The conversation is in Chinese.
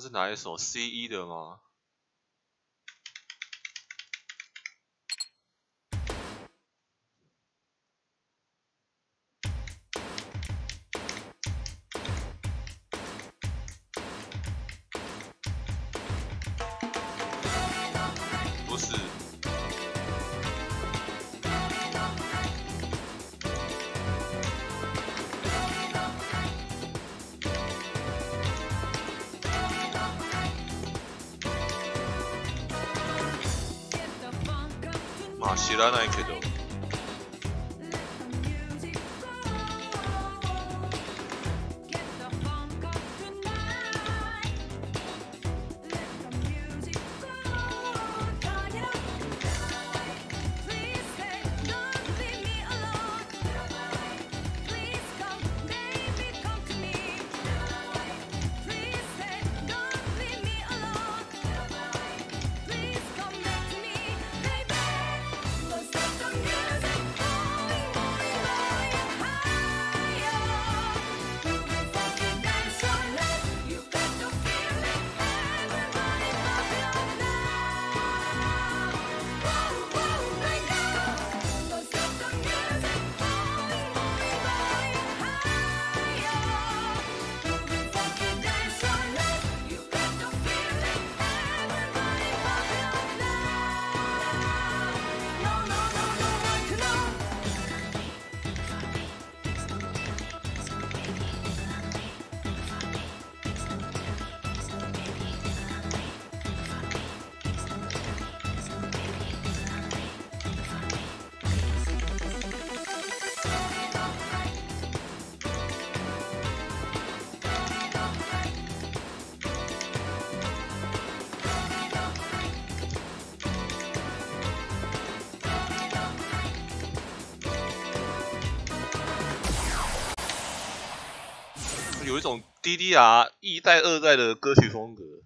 是哪一首 C.E 的吗？まあ知らないけど。有一种 DDR 一代、二代的歌曲风格。